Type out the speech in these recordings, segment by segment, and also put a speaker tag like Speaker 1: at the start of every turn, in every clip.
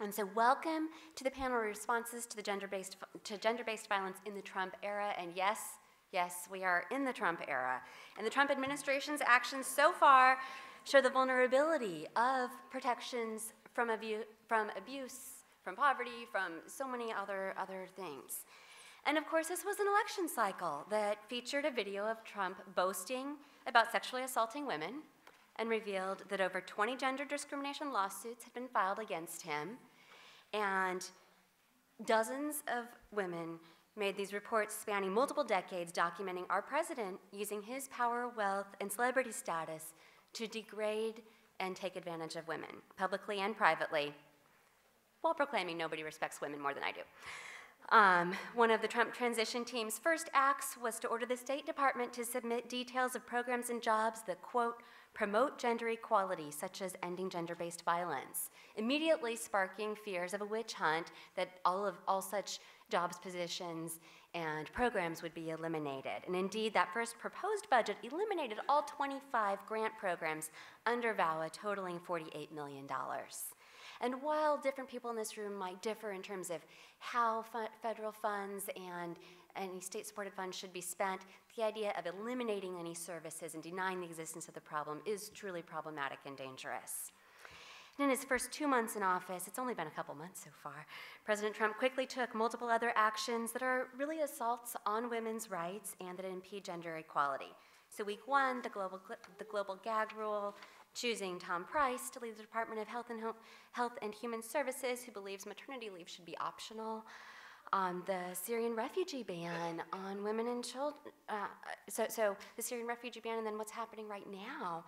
Speaker 1: And so, welcome to the panel responses to the gender-based to gender-based violence in the Trump era. And yes, yes, we are in the Trump era. And the Trump administration's actions so far show the vulnerability of protections from, abu- from abuse, from poverty, from so many other, other things. And of course, this was an election cycle that featured a video of Trump boasting about sexually assaulting women and revealed that over 20 gender discrimination lawsuits had been filed against him. And dozens of women made these reports spanning multiple decades documenting our president using his power, wealth, and celebrity status to degrade and take advantage of women, publicly and privately, while proclaiming nobody respects women more than I do. Um, one of the Trump transition team's first acts was to order the State Department to submit details of programs and jobs that, quote, promote gender equality, such as ending gender based violence, immediately sparking fears of a witch hunt that all, of, all such jobs positions and programs would be eliminated. And indeed, that first proposed budget eliminated all 25 grant programs under VAWA, totaling $48 million. And while different people in this room might differ in terms of how federal funds and any state supported funds should be spent, the idea of eliminating any services and denying the existence of the problem is truly problematic and dangerous. And in his first two months in office, it's only been a couple months so far, President Trump quickly took multiple other actions that are really assaults on women's rights and that impede gender equality. So, week one, the global, the global gag rule, choosing Tom Price to lead the Department of Health and, Health and Human Services, who believes maternity leave should be optional. Um, the Syrian refugee ban on women and children. Uh, so, so, the Syrian refugee ban, and then what's happening right now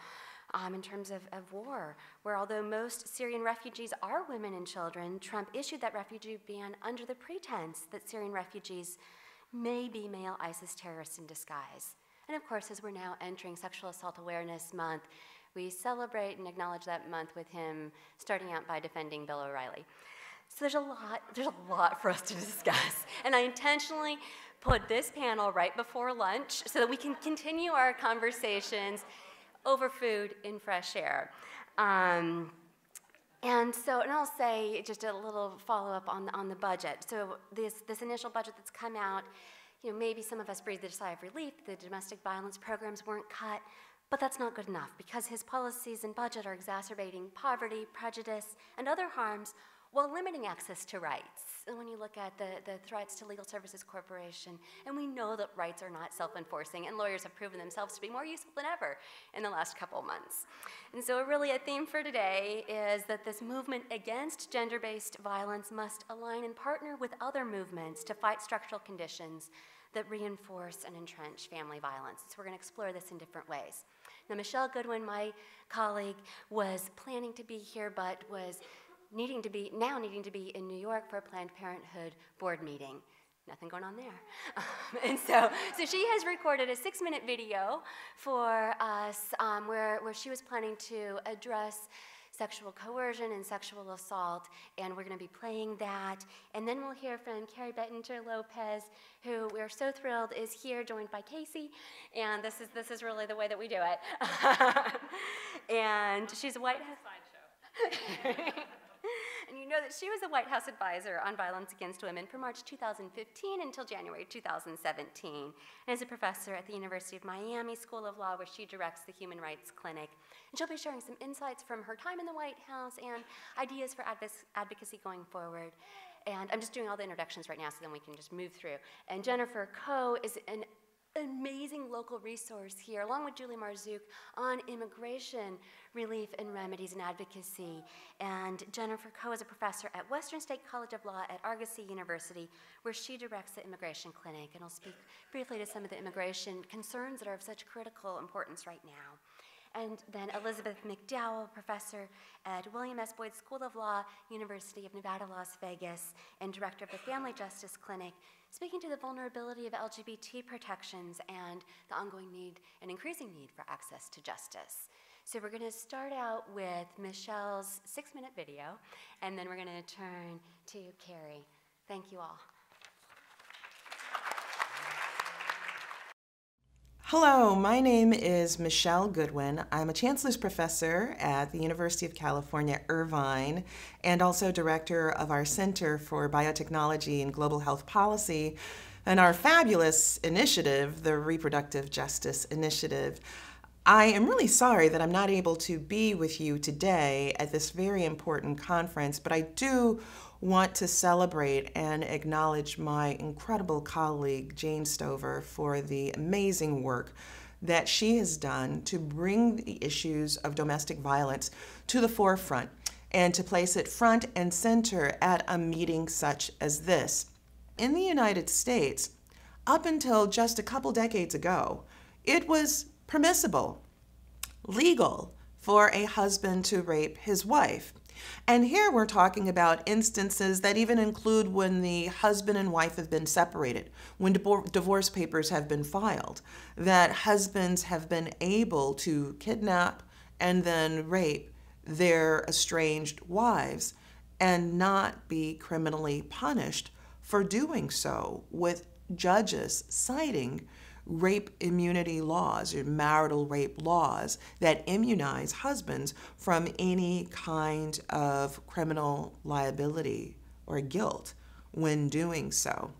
Speaker 1: um, in terms of, of war, where although most Syrian refugees are women and children, Trump issued that refugee ban under the pretense that Syrian refugees may be male ISIS terrorists in disguise. And of course, as we're now entering Sexual Assault Awareness Month, we celebrate and acknowledge that month with him starting out by defending Bill O'Reilly. So there's a lot, there's a lot for us to discuss. And I intentionally put this panel right before lunch so that we can continue our conversations over food in fresh air. Um, and so, and I'll say just a little follow up on, on the budget. So, this, this initial budget that's come out, you know, maybe some of us breathed a sigh of relief. The domestic violence programs weren't cut, but that's not good enough because his policies and budget are exacerbating poverty, prejudice, and other harms while limiting access to rights. And when you look at the, the threats to Legal Services Corporation, and we know that rights are not self enforcing, and lawyers have proven themselves to be more useful than ever in the last couple months. And so, really, a theme for today is that this movement against gender based violence must align and partner with other movements to fight structural conditions that reinforce and entrench family violence. So, we're going to explore this in different ways. Now, Michele Goodwin, my colleague, was planning to be here but was needing to be, now needing to be in New York for a Planned Parenthood board meeting. Nothing going on there. Um, and so, so she has recorded a six minute video for us um, where, where she was planning to address sexual coercion and sexual assault, and we're going to be playing that. And then we'll hear from Carrie Bettinger Lopez, who we're so thrilled is here, joined by Casey. And this is this is really the way that we do it. and she's a White House. You know that she was a White House advisor on violence against women from March 2015 until January 2017, and is a professor at the University of Miami School of Law, where she directs the Human Rights Clinic. And she'll be sharing some insights from her time in the White House and ideas for advocacy going forward. And I'm just doing all the introductions right now so then we can just move through. And Jennifer Koh is an amazing local resource here, along with Julie Marzouk, on immigration relief and remedies and advocacy. And Jennifer Koh is a professor at Western State College of Law at Argosy University, where she directs the immigration clinic. And I'll speak briefly to some of the immigration concerns that are of such critical importance right now. And then Elizabeth McDowell, professor at William S. Boyd School of Law, University of Nevada, Las Vegas, and director of the Family Justice Clinic, speaking to the vulnerability of LGBT protections and the ongoing need and increasing need for access to justice. So we're going to start out with Michele's six minute video, and then we're going to turn to Carrie. Thank you all.
Speaker 2: Hello, my name is Michele Goodwin. I'm a Chancellor's Professor at the University of California, Irvine, and also Director of our Center for Biotechnology and Global Health Policy, and our fabulous initiative, the Reproductive Justice Initiative. I am really sorry that I'm not able to be with you today at this very important conference, but I do want to celebrate and acknowledge my incredible colleague, Jane Stoever, for the amazing work that she has done to bring the issues of domestic violence to the forefront and to place it front and center at a meeting such as this. In the United States, up until just a couple decades ago, it was permissible, legal, for a husband to rape his wife. And here we're talking about instances that even include when the husband and wife have been separated, when divorce papers have been filed, that husbands have been able to kidnap and then rape their estranged wives and not be criminally punished for doing so, with judges citing rape immunity laws or marital rape laws that immunize husbands from any kind of criminal liability or guilt when doing so.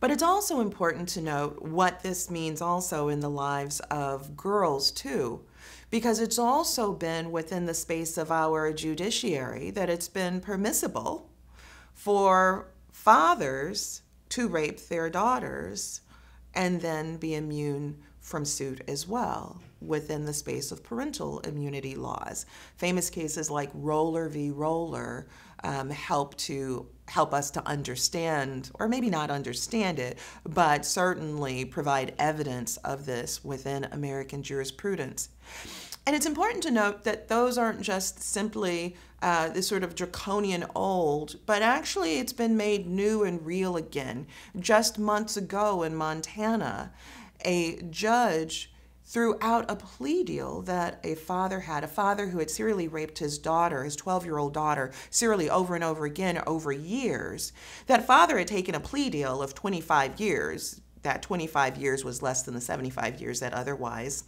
Speaker 2: But it's also important to note what this means also in the lives of girls, too, because it's also been within the space of our judiciary that it's been permissible for fathers to rape their daughters and then be immune from suit as well within the space of parental immunity laws. Famous cases like Roller v. Roller um, help to help us to understand, or maybe not understand it, but certainly provide evidence of this within American jurisprudence. And it's important to note that those aren't just simply uh, this sort of draconian old, but actually it's been made new and real again. Just months ago in Montana, a judge threw out a plea deal that a father had, a father who had serially raped his daughter, his 12 year old daughter, serially over and over again over years. That father had taken a plea deal of 25 years. That 25 years was less than the 75 years that otherwise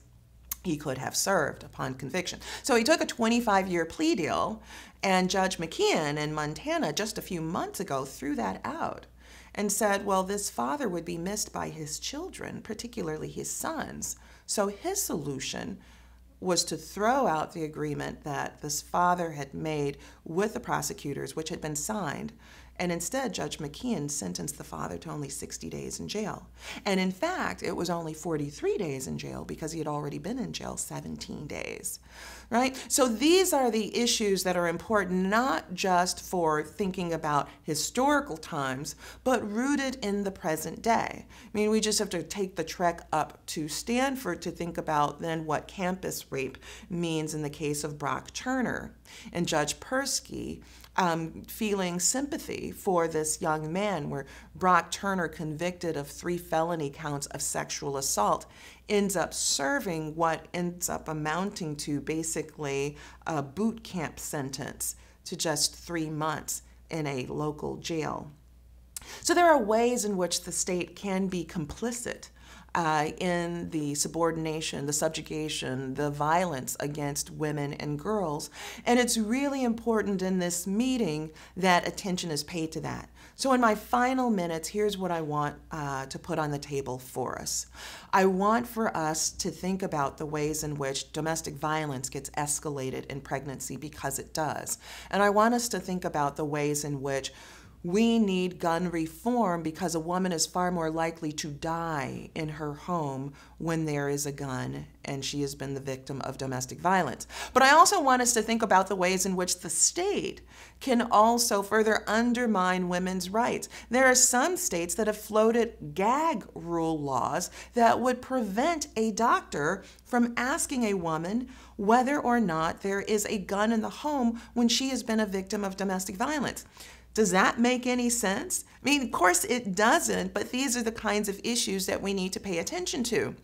Speaker 2: he could have served upon conviction. So he took a 25 year plea deal, and Judge McKeon in Montana just a few months ago threw that out and said, well, this father would be missed by his children, particularly his sons. So his solution was to throw out the agreement that this father had made with the prosecutors, which had been signed, and instead, Judge McKeon sentenced the father to only 60 days in jail. And in fact, it was only 43 days in jail because he had already been in jail 17 days. Right? So these are the issues that are important not just for thinking about historical times, but rooted in the present day. I mean, we just have to take the trek up to Stanford to think about then what campus rape means in the case of Brock Turner. And Judge Persky um, feeling sympathy for this young man, where Brock Turner, convicted of three felony counts of sexual assault, ends up serving what ends up amounting to basically a boot camp sentence to just three months in a local jail. So there are ways in which the state can be complicit uh, in the subordination, the subjugation, the violence against women and girls. And it's really important in this meeting that attention is paid to that. So, in my final minutes, here's what I want uh, to put on the table for us. I want for us to think about the ways in which domestic violence gets escalated in pregnancy because it does. And I want us to think about the ways in which we need gun reform because a woman is far more likely to die in her home when there is a gun and she has been the victim of domestic violence. But I also want us to think about the ways in which the state can also further undermine women's rights. There are some states that have floated gag rule laws that would prevent a doctor from asking a woman whether or not there is a gun in the home when she has been a victim of domestic violence. Does that make any sense? I mean, of course it doesn't, but these are the kinds of issues that we need to pay attention to.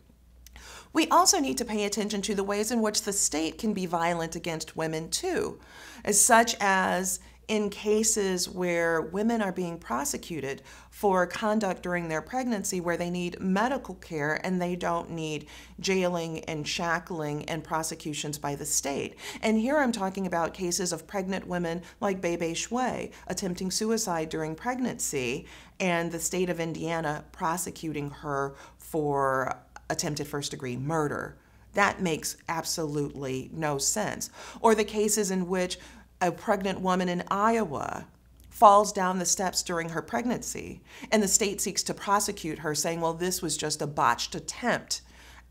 Speaker 2: We also need to pay attention to the ways in which the state can be violent against women too, as such as in cases where women are being prosecuted for conduct during their pregnancy where they need medical care and they don't need jailing and shackling and prosecutions by the state. And here I'm talking about cases of pregnant women like Bei Bei Shuai attempting suicide during pregnancy and the state of Indiana prosecuting her for attempted first degree murder. That makes absolutely no sense. Or the cases in which a pregnant woman in Iowa falls down the steps during her pregnancy and the state seeks to prosecute her saying, well, this was just a botched attempt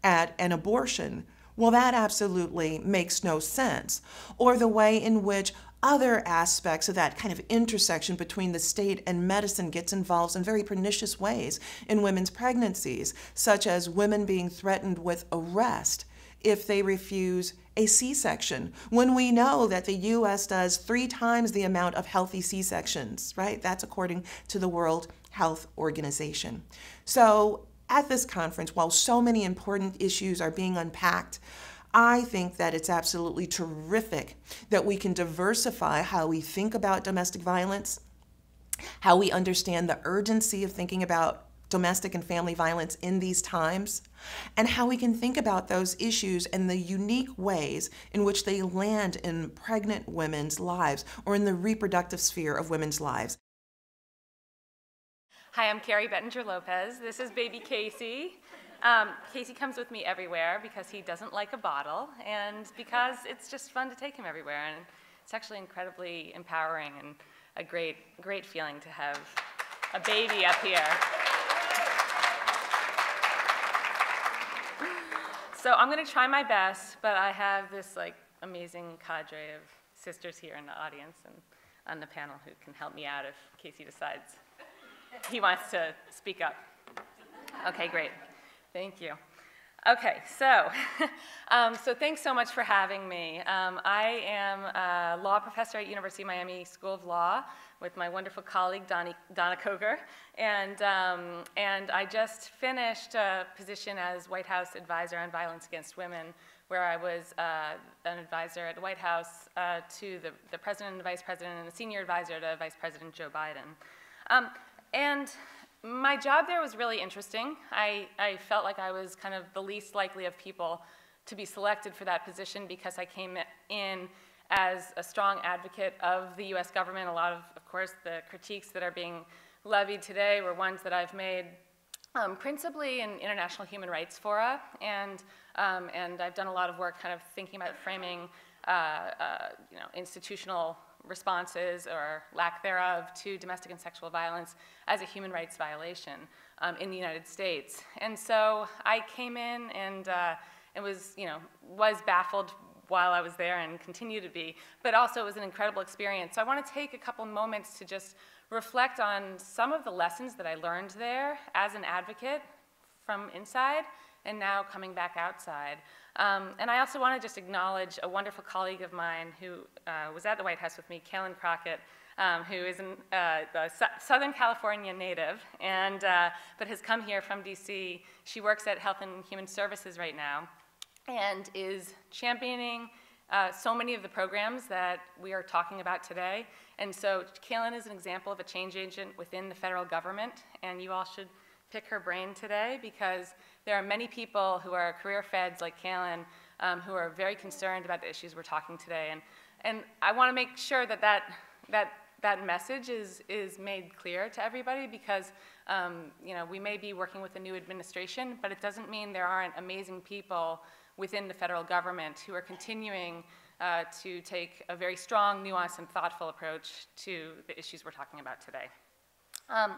Speaker 2: at an abortion. Well, that absolutely makes no sense. Or the way in which other aspects of that kind of intersection between the state and medicine gets involved in very pernicious ways in women's pregnancies, such as women being threatened with arrest if they refuse a C section, when we know that the US does three times the amount of healthy C sections, right? That's according to the World Health Organization. So, at this conference, while so many important issues are being unpacked, I think that it's absolutely terrific that we can diversify how we think about domestic violence, how we understand the urgency of thinking about domestic and family violence in these times, and how we can think about those issues and the unique ways in which they land in pregnant women's lives or in the reproductive sphere of women's lives.
Speaker 3: Hi, I'm Carrie Bettinger Lopez. This is baby Casey. Um, Casey comes with me everywhere because he doesn't like a bottle and because it's just fun to take him everywhere. And it's actually incredibly empowering and a great, great feeling to have a baby up here. So I'm going to try my best, but I have this like amazing cadre of sisters here in the audience and on the panel who can help me out if Casey decides he wants to speak up. Okay, great. Thank you. Okay, so, um, so thanks so much for having me. Um, I am a law professor at University of Miami School of Law with my wonderful colleague Donnie, Donna Coker, and, um, and I just finished a position as White House advisor on violence against women, where I was uh, an advisor at the White House uh, to the, the president and vice president, and a senior advisor to Vice President Joe Biden. Um, and my job there was really interesting. I, I felt like I was kind of the least likely of people to be selected for that position because I came in as a strong advocate of the US government. A lot of, of course, the critiques that are being levied today were ones that I've made um, principally in international human rights fora, and, um, and I've done a lot of work kind of thinking about framing uh, uh, you know, institutional responses or lack thereof to domestic and sexual violence as a human rights violation um, in the United States. And so I came in and uh, it was, you know, was baffled while I was there and continue to be, but also it was an incredible experience. So I want to take a couple moments to just reflect on some of the lessons that I learned there as an advocate from inside and now coming back outside. Um, and I also want to just acknowledge a wonderful colleague of mine who uh, was at the White House with me, Kaylin Crockett, um, who is an, uh, a Southern California native, and, uh, but has come here from DC. She works at Health and Human Services right now and is championing uh, so many of the programs that we are talking about today. And so Kaylin is an example of a change agent within the federal government, and you all should pick her brain today because there are many people who are career feds like Kaylin um, who are very concerned about the issues we're talking today. And, and I want to make sure that that, that, that message is, is made clear to everybody because um, you know, we may be working with a new administration, but it doesn't mean there aren't amazing people within the federal government who are continuing uh, to take a very strong, nuanced, and thoughtful approach to the issues we're talking about today. Um,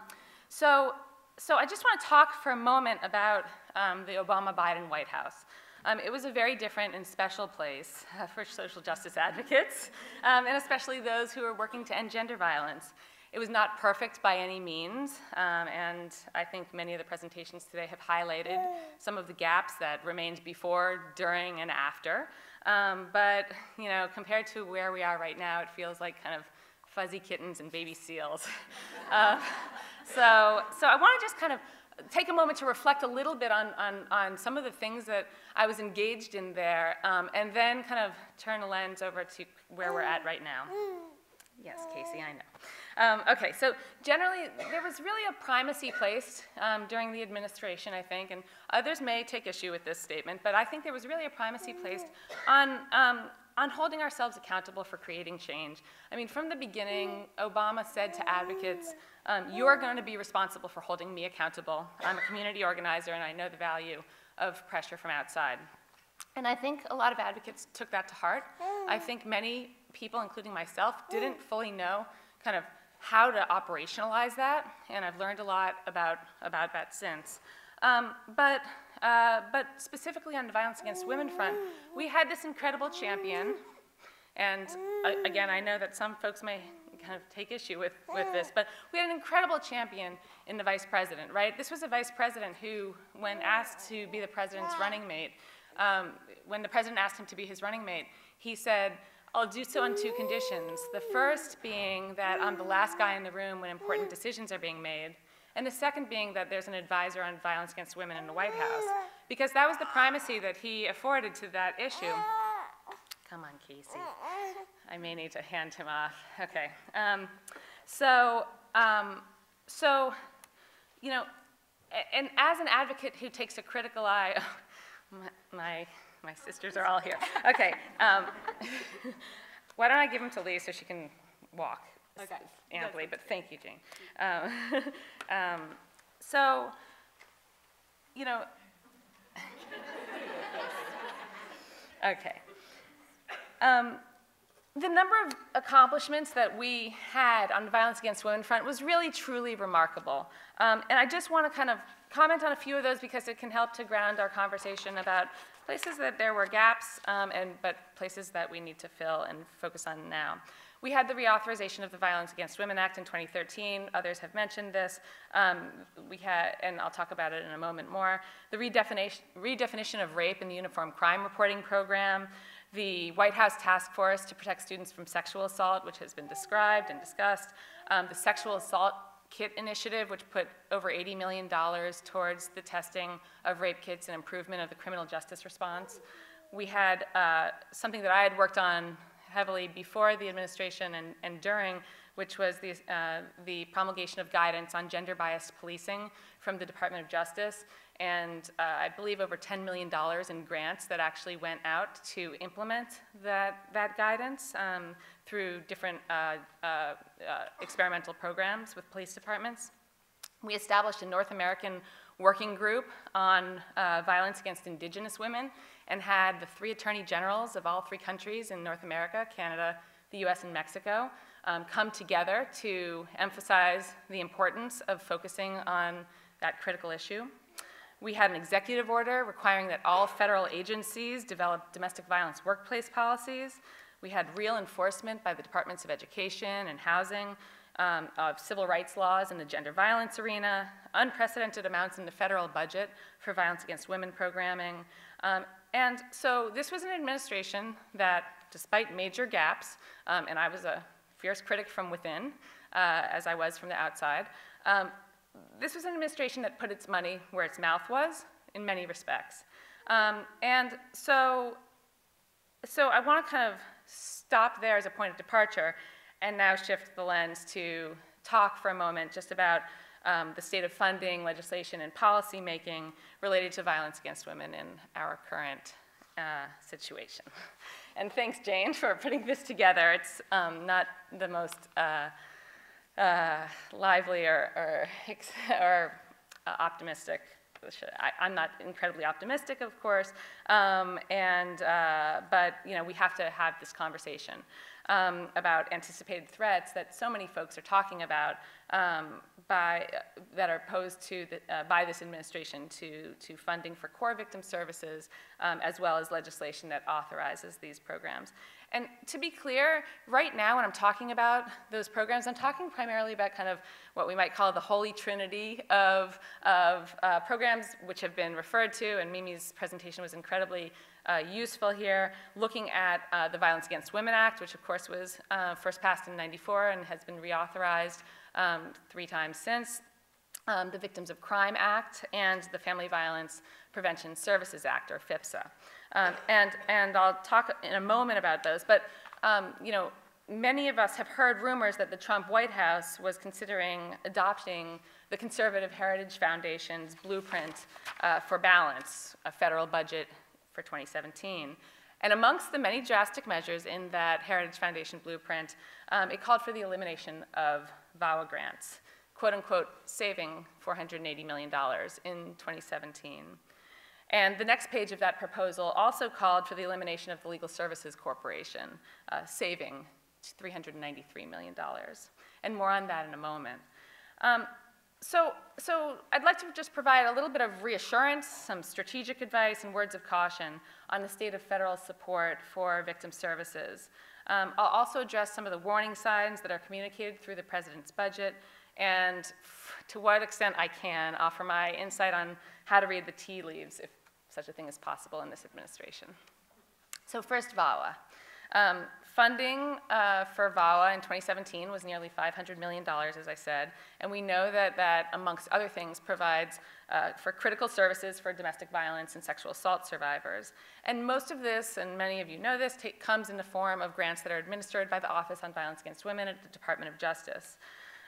Speaker 3: so so I just want to talk for a moment about um, the Obama-Biden White House. Um, it was a very different and special place uh, for social justice advocates, um, and especially those who are working to end gender violence. It was not perfect by any means, um, and I think many of the presentations today have highlighted some of the gaps that remained before, during, and after. Um, but you know, compared to where we are right now, it feels like kind of fuzzy kittens and baby seals. uh, so, so I want to just kind of take a moment to reflect a little bit on, on, on some of the things that I was engaged in there, um, and then kind of turn the lens over to where we're at right now. Yes, Casey, I know. Um, okay, so generally, there was really a primacy placed um, during the administration, I think, and others may take issue with this statement, but I think there was really a primacy placed on, um, on holding ourselves accountable for creating change. I mean, from the beginning, Obama said to advocates, um, you are going to be responsible for holding me accountable. I'm a community organizer, and I know the value of pressure from outside. And I think a lot of advocates took that to heart. I think many people, including myself, didn't fully know kind of how to operationalize that, and I've learned a lot about, about that since. Um, but, uh, but specifically on the violence against women front, we had this incredible champion, and uh, again, I know that some folks may kind of take issue with, with this, but we had an incredible champion in the vice president, right? This was a vice president who, when asked to be the president's running mate, um, when the president asked him to be his running mate, he said, I'll do so on two conditions. The first being that I'm the last guy in the room when important decisions are being made, and the second being that there's an advisor on violence against women in the White House, because that was the primacy that he afforded to that issue. Come on, Casey. I may need to hand him off. Okay. Um, so, um, so, you know, and as an advocate who takes a critical eye, my, my my sisters are all here. Okay. Um, why don't I give them to Lee so she can walk
Speaker 1: Okay.
Speaker 3: amply, but thank you, Jane. Um, um, so, you know, okay. Um, the number of accomplishments that we had on the violence against women front was really truly remarkable. Um, and I just want to kind of comment on a few of those because it can help to ground our conversation about places that there were gaps, um, and, but places that we need to fill and focus on now. We had the reauthorization of the Violence Against Women Act in 2013. Others have mentioned this. Um, we had, and I'll talk about it in a moment more. The redefinition, redefinition of rape in the Uniform Crime Reporting Program, the White House Task Force to Protect Students from Sexual Assault, which has been described and discussed, um, the Sexual Assault Kit Initiative, which put over $80 million towards the testing of rape kits and improvement of the criminal justice response. We had uh, something that I had worked on heavily before the administration and, and during, which was the, uh, the promulgation of guidance on gender biased policing from the Department of Justice. And uh, I believe over $10 million in grants that actually went out to implement that, that guidance um, through different uh, uh, uh, experimental programs with police departments. We established a North American working group on uh, violence against indigenous women and had the three attorney generals of all three countries in North America, Canada, the US, and Mexico, um, come together to emphasize the importance of focusing on that critical issue. We had an executive order requiring that all federal agencies develop domestic violence workplace policies. We had real enforcement by the Departments of Education and Housing um, of civil rights laws in the gender violence arena, unprecedented amounts in the federal budget for violence against women programming. Um, and so this was an administration that, despite major gaps, um, and I was a fierce critic from within, uh, as I was from the outside, um, this was an administration that put its money where its mouth was in many respects. Um, and so, so I want to kind of stop there as a point of departure and now shift the lens to talk for a moment just about um, the state of funding, legislation, and policy making related to violence against women in our current uh, situation. And thanks, Jane, for putting this together. It's um, not the most uh, uh, lively or, or, or uh, optimistic. I, am not incredibly optimistic, of course, um, and, uh, but you know, we have to have this conversation um, about anticipated threats that so many folks are talking about um, by, uh, that are posed to the, uh, by this administration to, to funding for core victim services, um, as well as legislation that authorizes these programs. And to be clear, right now when I'm talking about those programs, I'm talking primarily about kind of what we might call the holy trinity of, of uh, programs which have been referred to, and Mimi's presentation was incredibly uh, useful here, looking at uh, the Violence Against Women Act, which of course was uh, first passed in 94 and has been reauthorized um, three times since, um, the Victims of Crime Act, and the Family Violence Prevention Services Act, or FVPSA. Um, and, and I'll talk in a moment about those, but um, you know, many of us have heard rumors that the Trump White House was considering adopting the Conservative Heritage Foundation's blueprint uh, for balance, a federal budget for 2017. And amongst the many drastic measures in that Heritage Foundation blueprint, um, it called for the elimination of VAWA grants, quote unquote, saving $480 million in 2017. And the next page of that proposal also called for the elimination of the Legal Services Corporation, uh, saving $393 million. And more on that in a moment. Um, so, so I'd like to just provide a little bit of reassurance, some strategic advice, and words of caution on the state of federal support for victim services. Um, I'll also address some of the warning signs that are communicated through the president's budget, and to what extent I can offer my insight on how to read the tea leaves, if such a thing is possible in this administration. So first, VAWA. Um, funding uh, for VAWA in 2017 was nearly $500 million, as I said, and we know that that, amongst other things, provides uh, for critical services for domestic violence and sexual assault survivors. And most of this, and many of you know this, comes in the form of grants that are administered by the Office on Violence Against Women at the Department of Justice.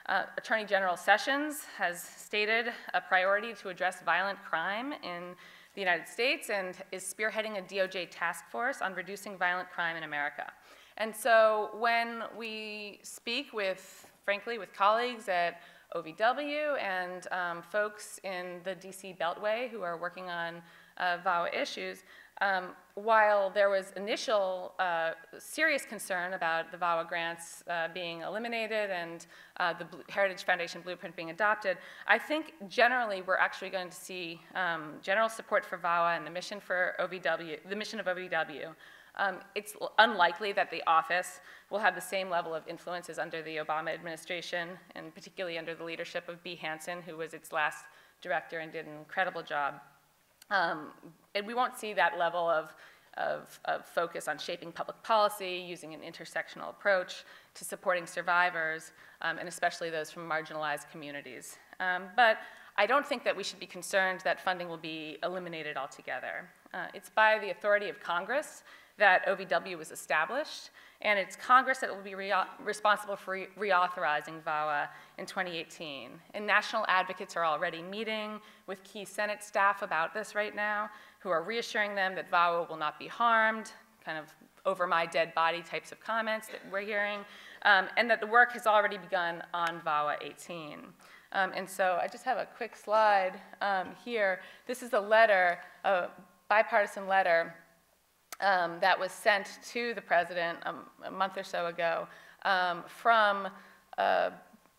Speaker 3: Uh, Attorney General Sessions has stated a priority to address violent crime in the United States and is spearheading a DOJ task force on reducing violent crime in America. And so when we speak with, frankly, with colleagues at OVW and um, folks in the DC Beltway who are working on uh, VAWA issues, um, while there was initial uh, serious concern about the VAWA grants uh, being eliminated and uh, the Heritage Foundation blueprint being adopted, I think generally we're actually going to see um, general support for VAWA and the mission for OVW, the mission of OVW. Um, it's unlikely that the office will have the same level of influence as under the Obama administration, and particularly under the leadership of Bea Hanson, who was its last director and did an incredible job. Um, and we won't see that level of, of, of, focus on shaping public policy, using an intersectional approach to supporting survivors, um, and especially those from marginalized communities. Um, but I don't think that we should be concerned that funding will be eliminated altogether. Uh, it's by the authority of Congress that OVW was established, and it's Congress that will be re responsible for re reauthorizing VAWA in 2018. And national advocates are already meeting with key Senate staff about this right now, who are reassuring them that VAWA will not be harmed, kind of over my dead body types of comments that we're hearing, um, and that the work has already begun on VAWA 18. Um, and so I just have a quick slide um, here. This is a letter, a bipartisan letter um, that was sent to the president um, a month or so ago um, from a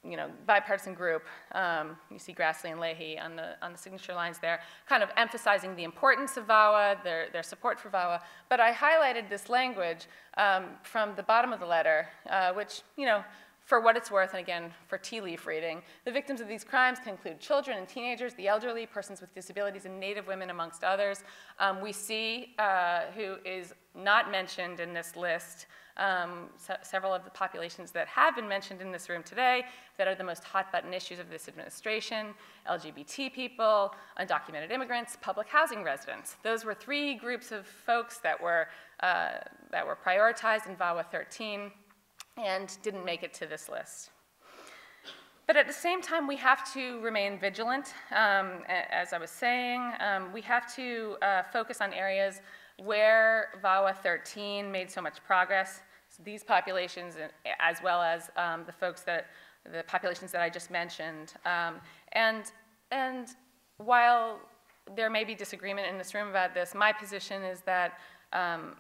Speaker 3: you know, bipartisan group. Um, you see Grassley and Leahy on the, on the signature lines there, kind of emphasizing the importance of VAWA, their, their support for VAWA. But I highlighted this language um, from the bottom of the letter, uh, which, you know, for what it's worth, and again, for tea leaf reading, the victims of these crimes can include children and teenagers, the elderly, persons with disabilities, and Native women, amongst others. Um, we see uh, who is not mentioned in this list um, so several of the populations that have been mentioned in this room today that are the most hot button issues of this administration LGBT people, undocumented immigrants, public housing residents. Those were three groups of folks that were, uh, that were prioritized in VAWA 13 and didn't make it to this list. But at the same time, we have to remain vigilant. Um, as I was saying, um, we have to uh, focus on areas where VAWA 13 made so much progress. So these populations, as well as um, the folks that, the populations that I just mentioned. Um, and, and while there may be disagreement in this room about this, my position is that um,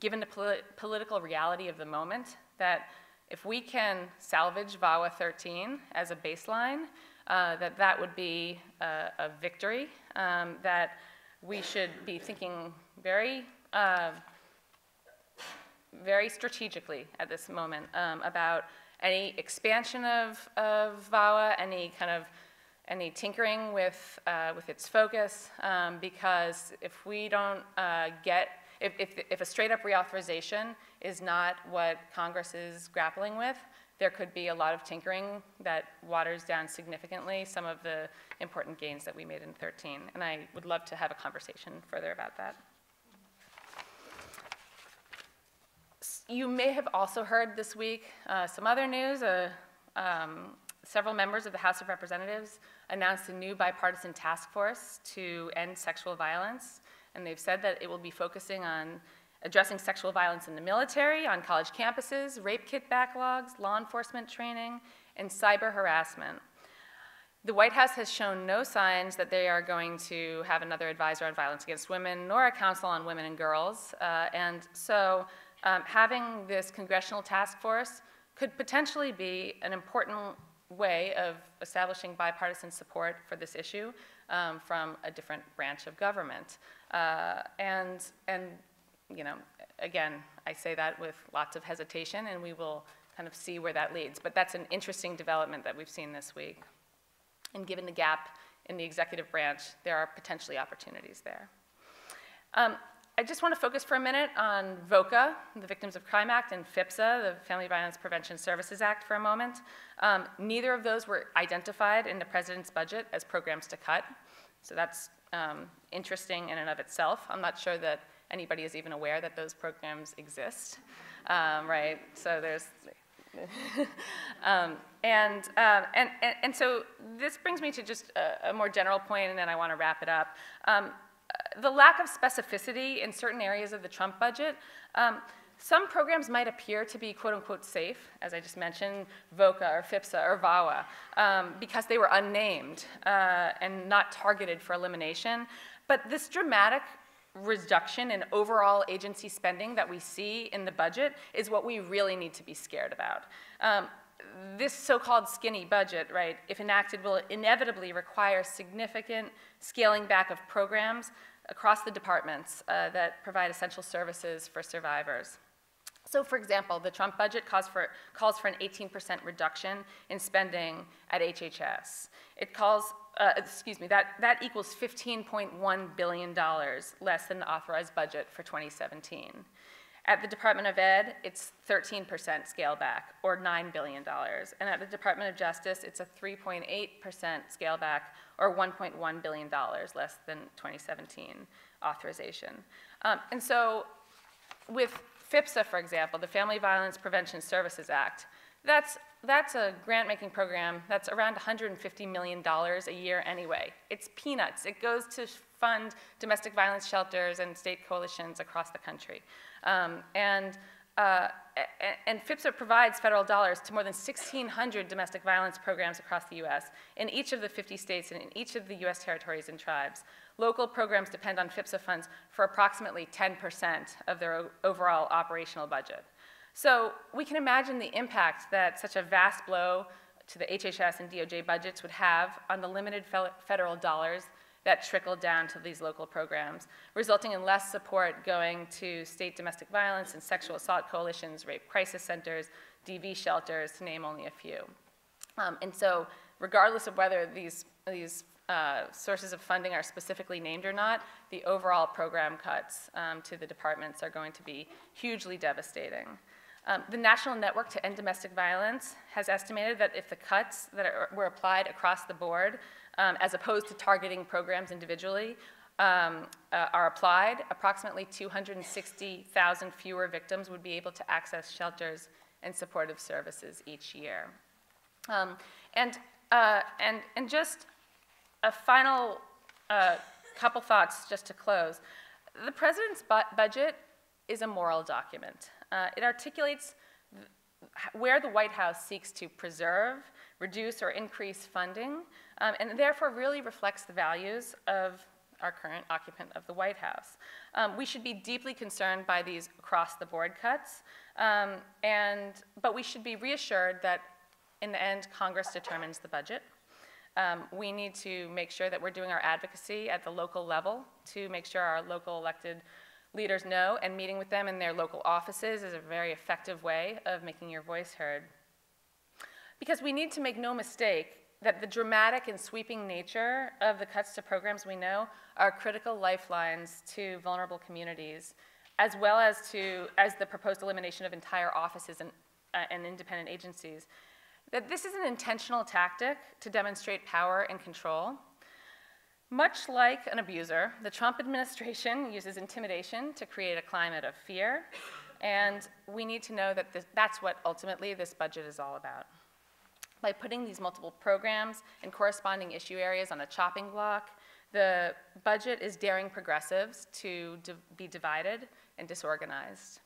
Speaker 3: given the poli political reality of the moment, that if we can salvage VAWA 13 as a baseline, uh, that that would be a, a victory, um, that we should be thinking very, uh, very strategically at this moment um, about any expansion of, of VAWA, any kind of any tinkering with, uh, with its focus, um, because if we don't uh, get if, if, if a straight up reauthorization is not what Congress is grappling with, there could be a lot of tinkering that waters down significantly some of the important gains that we made in 13. And I would love to have a conversation further about that. you may have also heard this week uh, some other news. Uh, um, several members of the House of Representatives announced a new bipartisan task force to end sexual violence, and they've said that it will be focusing on addressing sexual violence in the military, on college campuses, rape kit backlogs, law enforcement training, and cyber harassment. The White House has shown no signs that they are going to have another advisor on violence against women, nor a council on women and girls. Uh, and so um, having this congressional task force could potentially be an important way of establishing bipartisan support for this issue um, from a different branch of government. Uh, and, and, you know, again, I say that with lots of hesitation, and we will kind of see where that leads. But that's an interesting development that we've seen this week. And given the gap in the executive branch, there are potentially opportunities there. Um, I just want to focus for a minute on VOCA, the Victims of Crime Act, and FVPSA, the Family Violence Prevention Services Act, for a moment. Um, neither of those were identified in the president's budget as programs to cut. So that's um, interesting in and of itself. I'm not sure that anybody is even aware that those programs exist, um, right? So there's, um, and, uh, and, and, and, so this brings me to just a, a, more general point, and then I want to wrap it up. Um, the lack of specificity in certain areas of the Trump budget, um, some programs might appear to be quote unquote safe, as I just mentioned, VOCA or FVPSA or VAWA, um, because they were unnamed uh, and not targeted for elimination. But this dramatic reduction in overall agency spending that we see in the budget is what we really need to be scared about. Um, this so-called skinny budget, right, if enacted, will inevitably require significant scaling back of programs across the departments uh, that provide essential services for survivors. So, for example, the Trump budget calls for, calls for an 18% reduction in spending at HHS. It calls, uh, excuse me, that, that equals $15.1 billion less than the authorized budget for 2017. At the Department of Ed, it's 13% scale back, or $9 billion. And at the Department of Justice, it's a 3.8% scale back, or $1.1 billion less than 2017 authorization. Um, and so with FVPSA, for example, the Family Violence Prevention Services Act, that's, that's a grant-making program that's around $150 million a year anyway. It's peanuts. It goes to fund domestic violence shelters and state coalitions across the country. Um, and, uh, and FVPSA provides federal dollars to more than 1,600 domestic violence programs across the U.S. in each of the 50 states and in each of the U.S. territories and tribes. Local programs depend on FVPSA funds for approximately 10% of their overall operational budget. So we can imagine the impact that such a vast blow to the HHS and DOJ budgets would have on the limited federal dollars that trickled down to these local programs, resulting in less support going to state domestic violence and sexual assault coalitions, rape crisis centers, DV shelters, to name only a few. Um, and so, regardless of whether these, these uh, sources of funding are specifically named or not, the overall program cuts um, to the departments are going to be hugely devastating. Um, the National Network to End Domestic Violence has estimated that if the cuts that are, were applied across the board um, as opposed to targeting programs individually, um, uh, are applied, approximately 260,000 fewer victims would be able to access shelters and supportive services each year. Um, and, uh, and, and just a final uh, couple thoughts just to close. The president's bu budget is a moral document. Uh, it articulates where the White House seeks to preserve, reduce, or increase funding um, and therefore really reflects the values of our current occupant of the White House. Um, we should be deeply concerned by these across-the-board cuts, um, and, but we should be reassured that in the end, Congress determines the budget. Um, we need to make sure that we're doing our advocacy at the local level to make sure our local elected leaders know, and meeting with them in their local offices is a very effective way of making your voice heard. Because we need to make no mistake, that the dramatic and sweeping nature of the cuts to programs we know are critical lifelines to vulnerable communities, as well as to as the proposed elimination of entire offices and, uh, and independent agencies. That this is an intentional tactic to demonstrate power and control. Much like an abuser, the Trump administration uses intimidation to create a climate of fear And we need to know that this, that's what ultimately this budget is all about. By putting these multiple programs and corresponding issue areas on a chopping block, the budget is daring progressives to be divided and disorganized.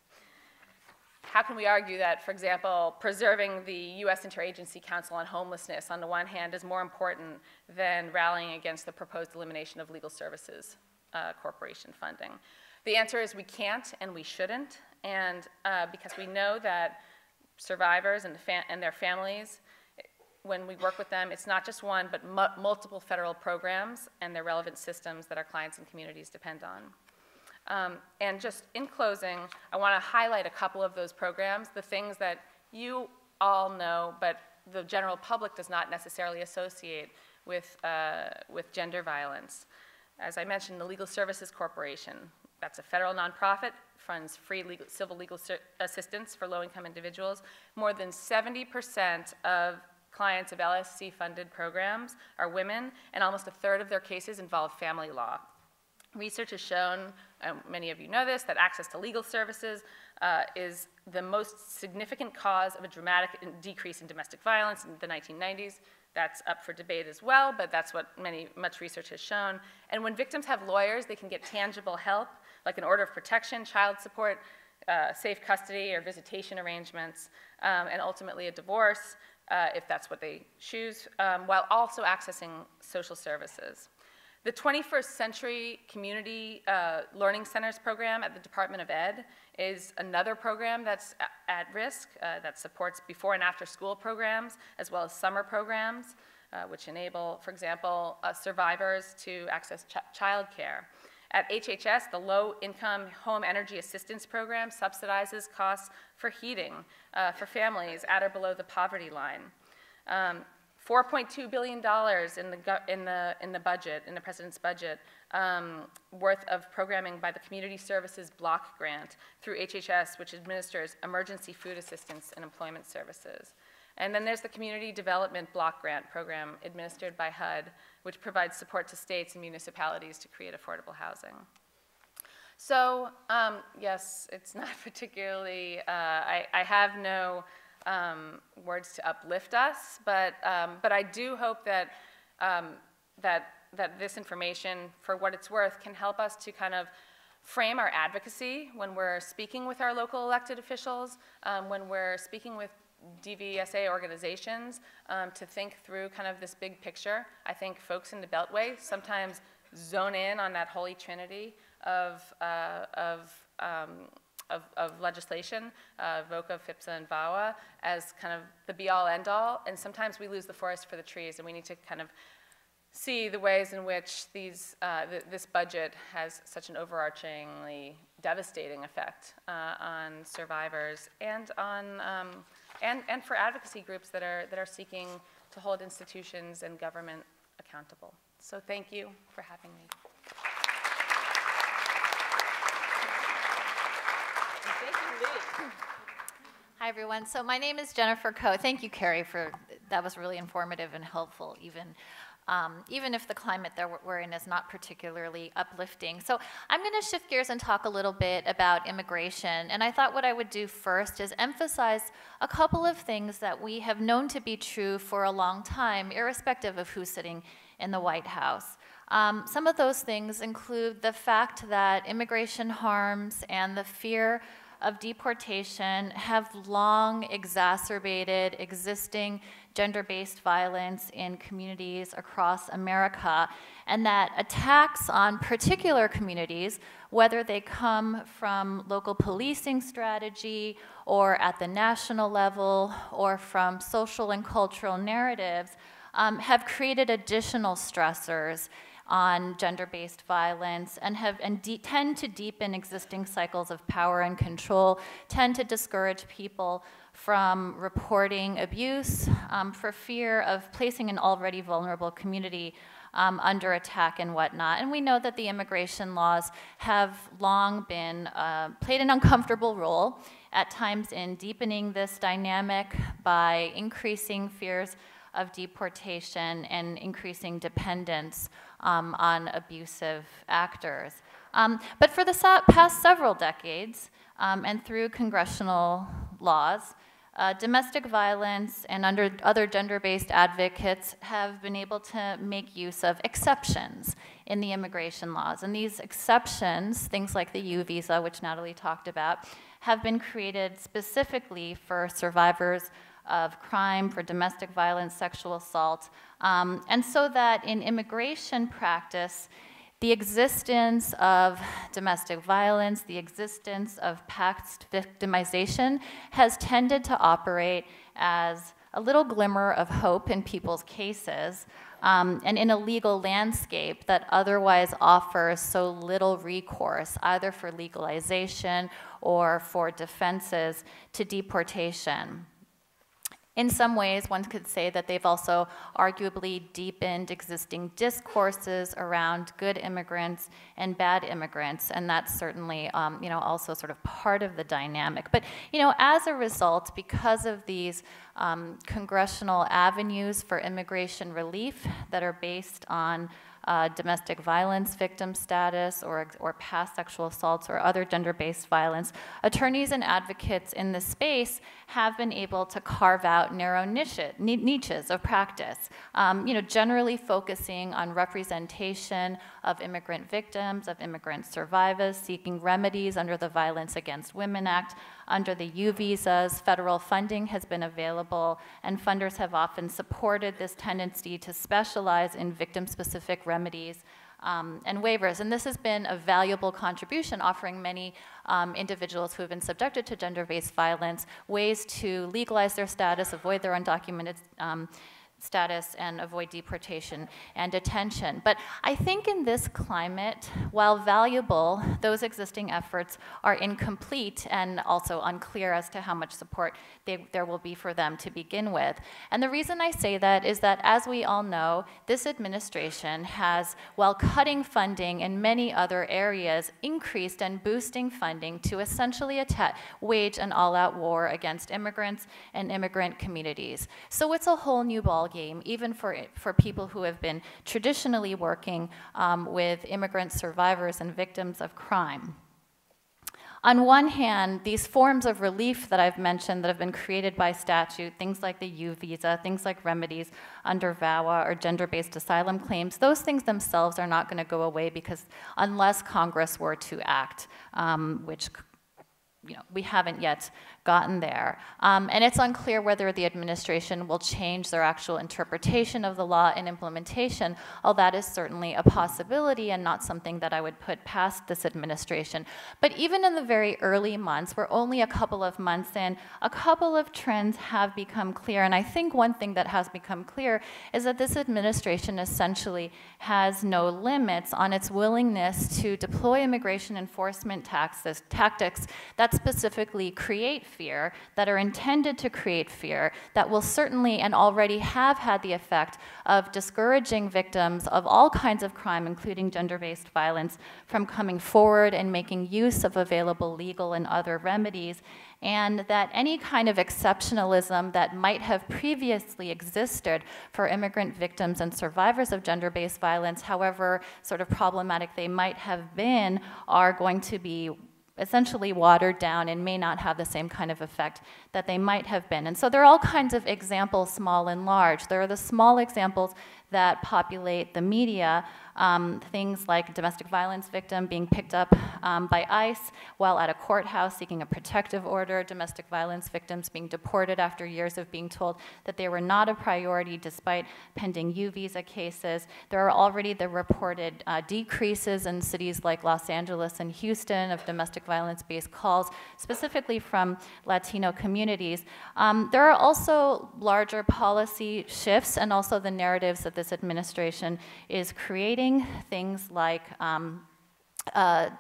Speaker 3: How can we argue that, for example, preserving the U.S. Interagency Council on Homelessness on the one hand is more important than rallying against the proposed elimination of legal services uh, corporation funding? The answer is we can't and we shouldn't, and uh, because we know that survivors and, the and their families, when we work with them, it's not just one, but mu- multiple federal programs and their relevant systems that our clients and communities depend on. Um, and just in closing, I want to highlight a couple of those programs, the things that you all know, but the general public does not necessarily associate with, uh, with gender violence. As I mentioned, the Legal Services Corporation, that's a federal nonprofit, funds free legal, civil legal assistance for low-income individuals. More than 70% of clients of LSC-funded programs are women, and almost a third of their cases involve family law. Research has shown, um, many of you know this, that access to legal services uh, is the most significant cause of a dramatic decrease in domestic violence in the 1990s. That's up for debate as well, but that's what many, much research has shown. And when victims have lawyers, they can get tangible help, like an order of protection, child support, uh, safe custody or visitation arrangements, um, and ultimately a divorce, uh, if that's what they choose, um, while also accessing social services. The 21st Century Community uh, Learning Centers program at the Department of Ed is another program that's at risk uh, that supports before and after school programs as well as summer programs, uh, which enable, for example, uh, survivors to access ch child care. At HHS, the Low Income Home Energy Assistance Program subsidizes costs for heating uh, for families at or below the poverty line. Um, $4.2 billion in the, in, the, in the budget, in the president's budget, um, worth of programming by the Community Services Block Grant through HHS, which administers emergency food assistance and employment services. And then there's the Community Development Block Grant Program administered by HUD, which provides support to states and municipalities to create affordable housing. So, um, yes, it's not particularly, uh, I, I have no um, words to uplift us, but, um, but I do hope that, um, that, that this information, for what it's worth, can help us to kind of frame our advocacy when we're speaking with our local elected officials, um, when we're speaking with DVSA organizations um, to think through kind of this big picture. I think folks in the Beltway sometimes zone in on that holy trinity of, uh, of um, of, of legislation, uh, VOCA, FVPSA, and VAWA, as kind of the be-all, end-all, and sometimes we lose the forest for the trees, and we need to kind of see the ways in which these, uh, th this budget has such an overarchingly devastating effect uh, on survivors and on um, and, and for advocacy groups that are that are seeking to hold institutions and government accountable. So thank you for having me.
Speaker 4: Hi, everyone. So my name is Jennifer Koh. Thank you, Carrie, for that was really informative and helpful, even um, even if the climate that we're in is not particularly uplifting. So I'm going to shift gears and talk a little bit about immigration. And I thought what I would do first is emphasize a couple of things that we have known to be true for a long time, irrespective of who's sitting in the White House. Um, some of those things include the fact that immigration harms and the fear of deportation have long exacerbated existing gender based violence in communities across America, and that attacks on particular communities, whether they come from local policing strategy or at the national level or from social and cultural narratives, um, have created additional stressors on gender-based violence and have and tend to deepen existing cycles of power and control, tend to discourage people from reporting abuse um, for fear of placing an already vulnerable community um, under attack and whatnot. And we know that the immigration laws have long been uh, played an uncomfortable role at times in deepening this dynamic by increasing fears of deportation and increasing dependence um, on abusive actors. Um, but for the past several decades, um, and through congressional laws, uh, domestic violence and under other gender-based advocates have been able to make use of exceptions in the immigration laws. And these exceptions, things like the U visa, which Natalie talked about, have been created specifically for survivors of crime, for domestic violence, sexual assault, um, and so that in immigration practice, the existence of domestic violence, the existence of past victimization has tended to operate as a little glimmer of hope in people's cases. Um, and in a legal landscape that otherwise offers so little recourse, either for legalization or for defenses to deportation. In some ways, one could say that they've also arguably deepened existing discourses around good immigrants and bad immigrants, and that's certainly, um, you know, also sort of part of the dynamic. But, you know, as a result, because of these um, congressional avenues for immigration relief that are based on uh, domestic violence victim status or, or past sexual assaults or other gender-based violence, attorneys and advocates in this space have been able to carve out narrow niches, niches of practice, um, you know, generally focusing on representation of immigrant victims, of immigrant survivors, seeking remedies under the Violence Against Women Act, under the U visas, federal funding has been available, and funders have often supported this tendency to specialize in victim-specific remedies um, and waivers. And this has been a valuable contribution, offering many um, individuals who have been subjected to gender-based violence ways to legalize their status, avoid their undocumented um, status and avoid deportation and detention. But I think in this climate, while valuable, those existing efforts are incomplete and also unclear as to how much support they, there will be for them to begin with. And the reason I say that is that, as we all know, this administration has, while cutting funding in many other areas, increased and boosting funding to essentially wage an all-out war against immigrants and immigrant communities. So it's a whole new ball game, even for, for people who have been traditionally working um, with immigrant survivors and victims of crime. On one hand, these forms of relief that I've mentioned that have been created by statute, things like the U visa, things like remedies under VAWA or gender-based asylum claims, those things themselves are not going to go away because unless Congress were to act, um, which you know, we haven't yet gotten there. Um, and it's unclear whether the administration will change their actual interpretation of the law and implementation, although that is certainly a possibility and not something that I would put past this administration. But even in the very early months, we're only a couple of months in, a couple of trends have become clear. And I think one thing that has become clear is that this administration essentially has no limits on its willingness to deploy immigration enforcement taxes, tactics that specifically create fear, that are intended to create fear, that will certainly and already have had the effect of discouraging victims of all kinds of crime, including gender-based violence, from coming forward and making use of available legal and other remedies, and that any kind of exceptionalism that might have previously existed for immigrant victims and survivors of gender-based violence, however sort of problematic they might have been, are going to be essentially watered down and may not have the same kind of effect that they might have been. And so there are all kinds of examples, small and large. There are the small examples that populate the media um, things like domestic violence victim being picked up um, by ICE while at a courthouse seeking a protective order, domestic violence victims being deported after years of being told that they were not a priority despite pending U visa cases. There are already the reported uh, decreases in cities like Los Angeles and Houston of domestic violence-based calls, specifically from Latino communities. Um, there are also larger policy shifts and also the narratives that this administration is creating things like um, uh,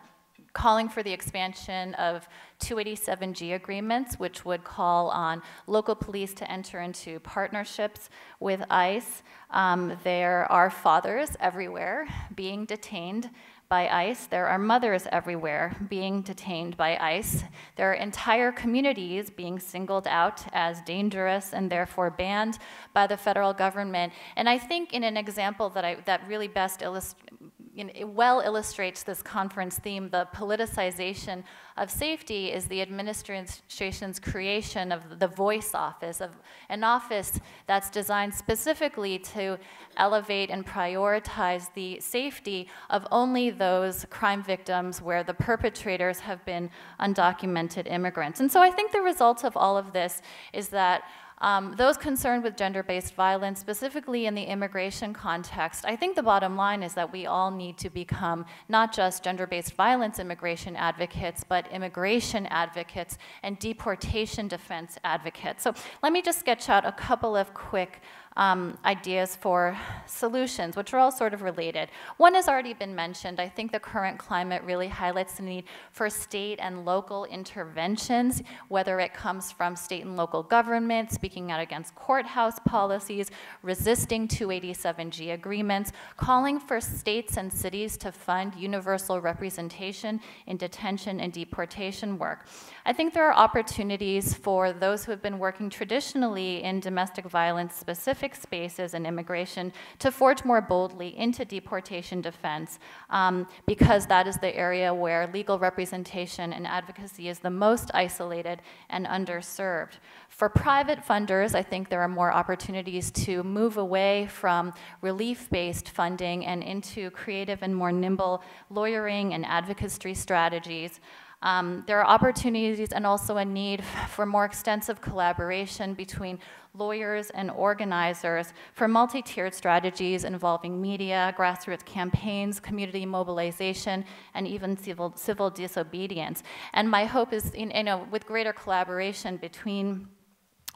Speaker 4: calling for the expansion of 287G agreements, which would call on local police to enter into partnerships with ICE. Um, there are fathers everywhere being detained by ICE. There are mothers everywhere being detained by ICE. There are entire communities being singled out as dangerous and therefore banned by the federal government. And I think in an example that, I, that really best illustrates you know, it well illustrates this conference theme. The politicization of safety is the administration's creation of the voice office, of an office that's designed specifically to elevate and prioritize the safety of only those crime victims where the perpetrators have been undocumented immigrants. And so I think the result of all of this is that um, those concerned with gender-based violence, specifically in the immigration context, I think the bottom line is that we all need to become not just gender-based violence immigration advocates, but immigration advocates and deportation defense advocates. So let me just sketch out a couple of quick um, ideas for solutions, which are all sort of related. One has already been mentioned. I think the current climate really highlights the need for state and local interventions, whether it comes from state and local government speaking out against courthouse policies, resisting 287G agreements, calling for states and cities to fund universal representation in detention and deportation work. I think there are opportunities for those who have been working traditionally in domestic violence specific spaces and immigration to forge more boldly into deportation defense um, because that is the area where legal representation and advocacy is the most isolated and underserved. For private funders, I think there are more opportunities to move away from relief-based funding and into creative and more nimble lawyering and advocacy strategies. Um, there are opportunities and also a need for more extensive collaboration between lawyers and organizers for multi-tiered strategies involving media, grassroots campaigns, community mobilization, and even civil, civil disobedience. And my hope is, in, you know, with greater collaboration between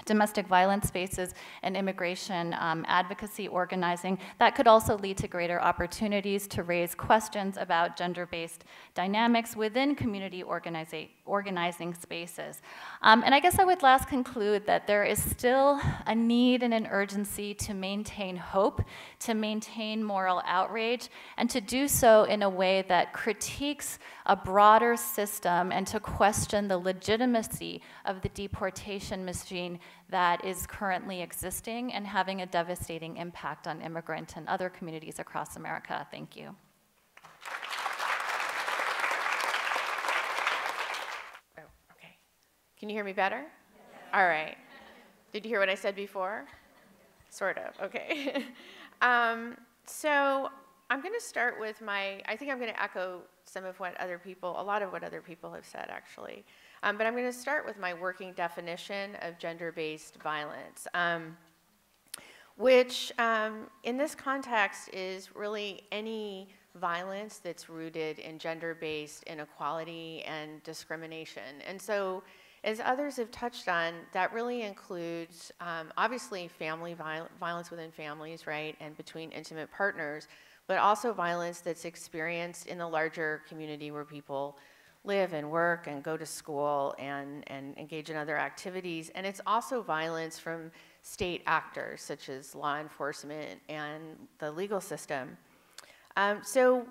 Speaker 4: domestic violence spaces and immigration um, advocacy organizing. That could also lead to greater opportunities to raise questions about gender-based dynamics within community organizing spaces. Um, and I guess I would last conclude that there is still a need and an urgency to maintain hope, to maintain moral outrage, and to do so in a way that critiques a broader system and to question the legitimacy of the deportation machine that is currently existing and having a devastating impact on immigrant and other communities across America. Thank you.
Speaker 5: Oh, okay. Can you hear me better? Yes. All right. Did you hear what I said before? Sort of, okay. um, so I'm going to start with my, I think I'm going to echo some of what other people, a lot of what other people have said actually. Um, but I'm going to start with my working definition of gender-based violence, um, which um, in this context is really any violence that's rooted in gender-based inequality and discrimination. And so as others have touched on, that really includes um, obviously family viol violence within families, right, and between intimate partners, but also violence that's experienced in the larger community where people live and work and go to school and, and engage in other activities. And it's also violence from state actors such as law enforcement and the legal system. Um, so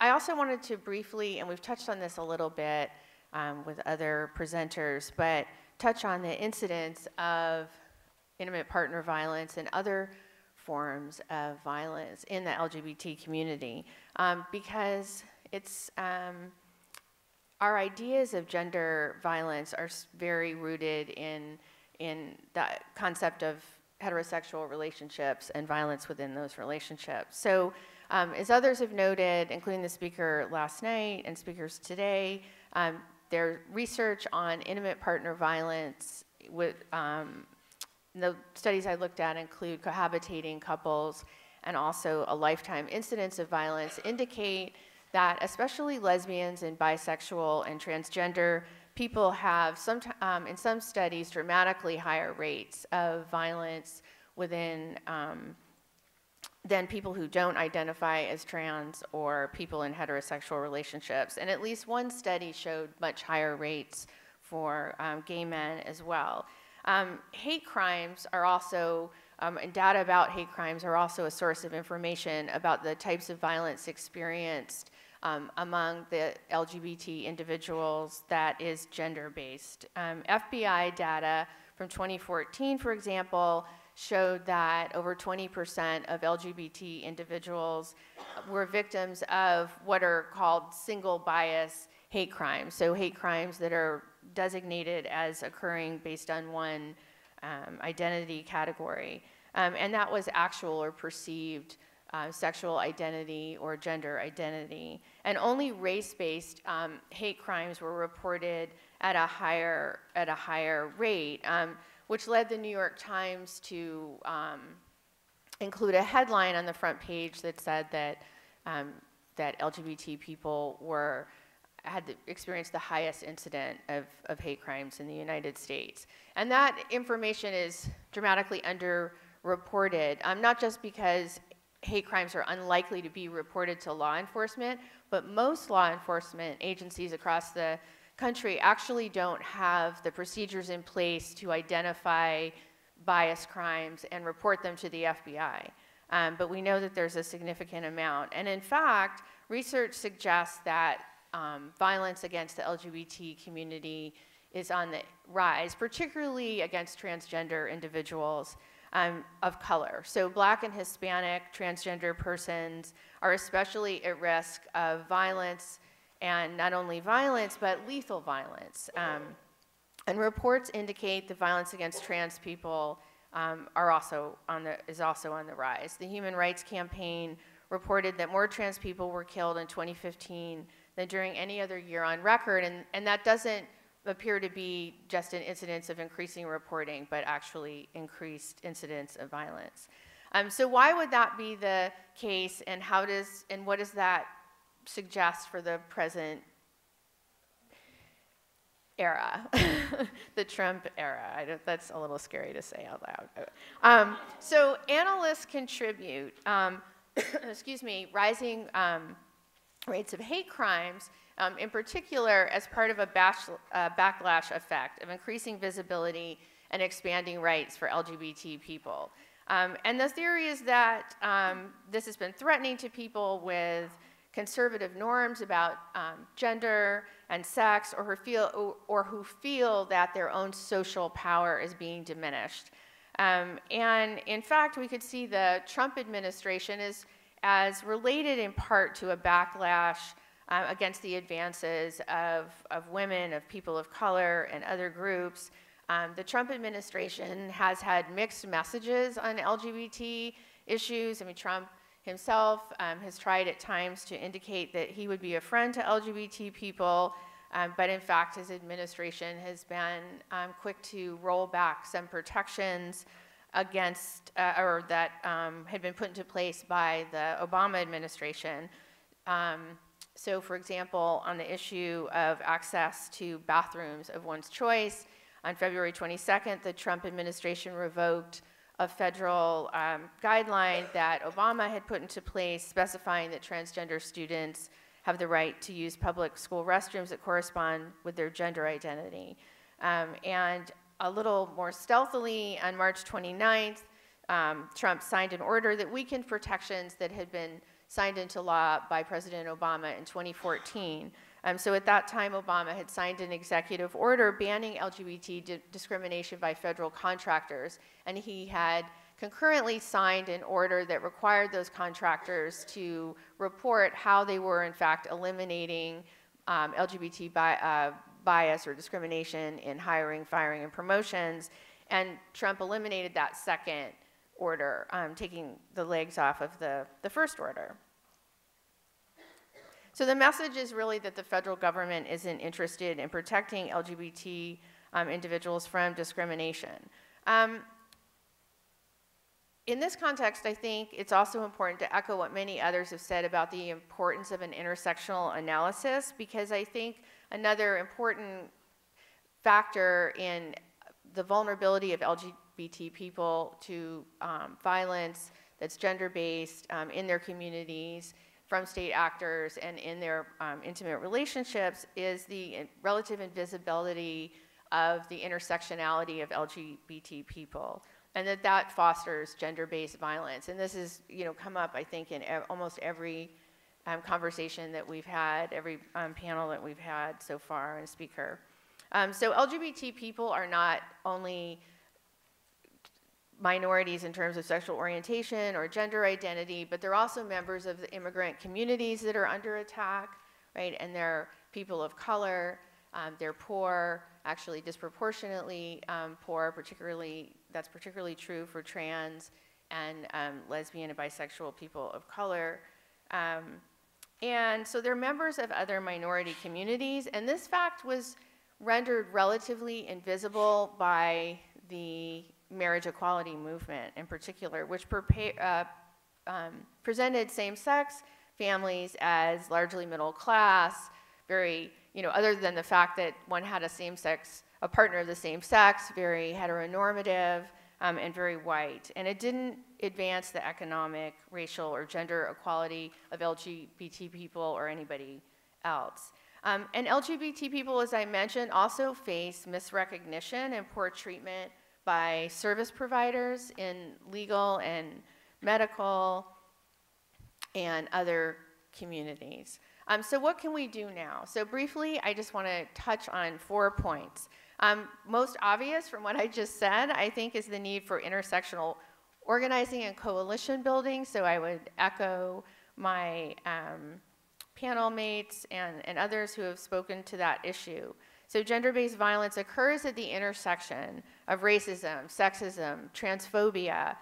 Speaker 5: I also wanted to briefly, and we've touched on this a little bit um, with other presenters, but touch on the incidence of intimate partner violence and other forms of violence in the LGBT community um, because it's um, our ideas of gender violence are very rooted in in the concept of heterosexual relationships and violence within those relationships. So um, as others have noted, including the speaker last night and speakers today, um, their research on intimate partner violence with um, the studies I looked at include cohabitating couples and also a lifetime incidence of violence indicate that especially lesbians and bisexual and transgender people have some, um, in some studies dramatically higher rates of violence within um, than people who don't identify as trans or people in heterosexual relationships. And at least one study showed much higher rates for um, gay men as well. Um, hate crimes are also, um, and data about hate crimes are also a source of information about the types of violence experienced um, among the LGBT individuals that is gender-based. Um, FBI data from 2014, for example, showed that over 20% of LGBT individuals were victims of what are called single bias hate crimes. So, hate crimes that are designated as occurring based on one um, identity category. Um, and that was actual or perceived uh, sexual identity or gender identity. And only race-based um, hate crimes were reported at a higher at a higher rate, um, which led the New York Times to um, include a headline on the front page that said that um, that LGBT people were had experienced the highest incident of, of hate crimes in the United States. And that information is dramatically underreported, um, not just because hate crimes are unlikely to be reported to law enforcement, but most law enforcement agencies across the country actually don't have the procedures in place to identify bias crimes and report them to the FBI. Um, but we know that there's a significant amount. And in fact, research suggests that um, violence against the LGBT community is on the rise, particularly against transgender individuals um, of color. So, black and Hispanic transgender persons are especially at risk of violence, and not only violence, but lethal violence. Um, and reports indicate the violence against trans people um, are also on the, is also on the rise. The Human Rights Campaign reported that more trans people were killed in 2015 than during any other year on record, and, and that doesn't appear to be just an incidence of increasing reporting, but actually increased incidents of violence. Um, so why would that be the case, and how does and what does that suggest for the present era, the Trump era? that's a little scary to say out loud. Um, so analysts contribute, um, excuse me, rising um, rates of hate crimes um, in particular as part of a bash, uh, backlash effect of increasing visibility and expanding rights for LGBT people. Um, and the theory is that um, this has been threatening to people with conservative norms about um, gender and sex or who, feel, or, who feel that their own social power is being diminished. Um, and in fact, we could see the Trump administration as, as related in part to a backlash um, against the advances of, of women, of people of color, and other groups. Um, the Trump administration has had mixed messages on LGBT issues. I mean, Trump himself um, has tried at times to indicate that he would be a friend to LGBT people, um, but in fact, his administration has been um, quick to roll back some protections against, uh, or that um, had been put into place by the Obama administration. So, for example, on the issue of access to bathrooms of one's choice, on February 22nd, the Trump administration revoked a federal um, guideline that Obama had put into place specifying that transgender students have the right to use public school restrooms that correspond with their gender identity. Um, and a little more stealthily, on March 29th, um, Trump signed an order that weakened protections that had been signed into law by President Obama in 2014. Um, so at that time, Obama had signed an executive order banning LGBT di discrimination by federal contractors, and he had concurrently signed an order that required those contractors to report how they were, in fact, eliminating um, LGBT bi uh, bias or discrimination in hiring, firing, and promotions. And Trump eliminated that second order, um, taking the legs off of the, the first order. So the message is really that the federal government isn't interested in protecting LGBT um, individuals from discrimination. Um, in this context, I think it's also important to echo what many others have said about the importance of an intersectional analysis, because I think another important factor in the vulnerability of LGBT LGBT people to um, violence that's gender based um, in their communities from state actors and in their um, intimate relationships is the relative invisibility of the intersectionality of LGBT people and that that fosters gender-based violence. And this has you know come up I think in e almost every um, conversation that we've had every um, panel that we've had so far and speaker. Um, so LGBT people are not only minorities in terms of sexual orientation or gender identity, but they're also members of the immigrant communities that are under attack, right? And they're people of color, um, they're poor, actually disproportionately um, poor, particularly, that's particularly true for trans and um, lesbian and bisexual people of color. Um, and so they're members of other minority communities, and this fact was rendered relatively invisible by the marriage equality movement in particular, which uh, um, presented same sex families as largely middle class, very, you know, other than the fact that one had a same sex, a partner of the same sex, very heteronormative, um, and very white. And it didn't advance the economic, racial, or gender equality of LGBT people or anybody else. Um, and LGBT people, as I mentioned, also face misrecognition and poor treatment by service providers in legal and medical and other communities. Um, so what can we do now? So briefly, I just want to touch on four points. Um, most obvious from what I just said, I think, is the need for intersectional organizing and coalition building. So I would echo my um, panel mates and, and others who have spoken to that issue. So gender-based violence occurs at the intersection of racism, sexism, transphobia,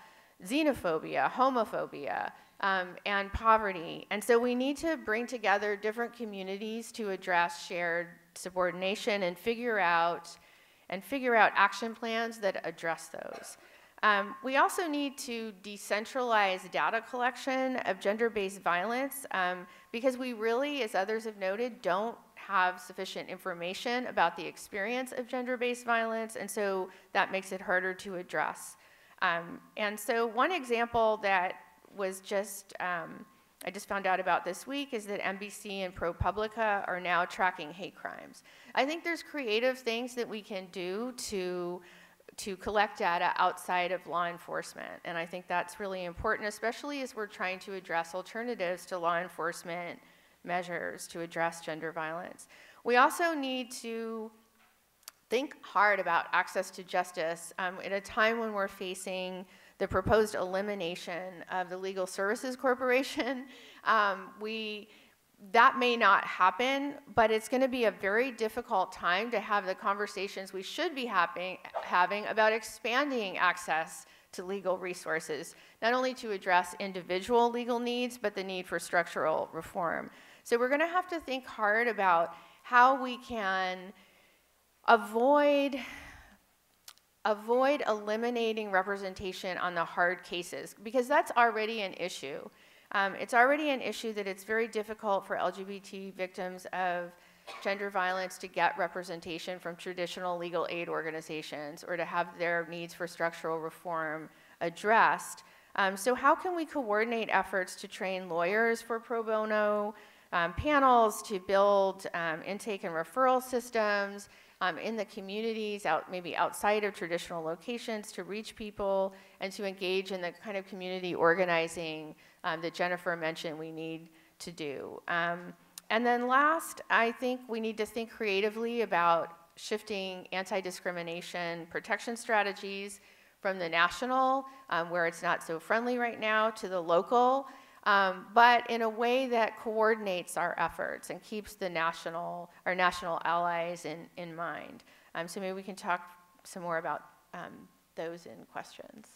Speaker 5: xenophobia, homophobia, um, and poverty. And so we need to bring together different communities to address shared subordination and figure out and figure out action plans that address those. Um, we also need to decentralize data collection of gender-based violence um, because we really, as others have noted, don't have sufficient information about the experience of gender-based violence, and so that makes it harder to address. Um, and so one example that was just, um, I just found out about this week is that NBC and ProPublica are now tracking hate crimes. I think there's creative things that we can do to to collect data outside of law enforcement. And I think that's really important, especially as we're trying to address alternatives to law enforcement measures to address gender violence. We also need to think hard about access to justice um, at a time when we're facing the proposed elimination of the Legal Services Corporation. Um, we that may not happen, but it's going to be a very difficult time to have the conversations we should be having, having about expanding access to legal resources, not only to address individual legal needs, but the need for structural reform. So we're going to have to think hard about how we can avoid avoid eliminating representation on the hard cases because that's already an issue. Um, it's already an issue that it's very difficult for LGBT victims of gender violence to get representation from traditional legal aid organizations or to have their needs for structural reform addressed. Um, so how can we coordinate efforts to train lawyers for pro bono um, panels, to build um, intake and referral systems um, in the communities, out, maybe outside of traditional locations, to reach people and to engage in the kind of community organizing um, that Jennifer mentioned we need to do. Um, and then last, I think we need to think creatively about shifting anti-discrimination protection strategies from the national, um, where it's not so friendly right now, to the local, um, but in a way that coordinates our efforts and keeps the national, our national allies in, in mind. Um, so maybe we can talk some more about um, those in questions.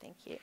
Speaker 5: Thank you.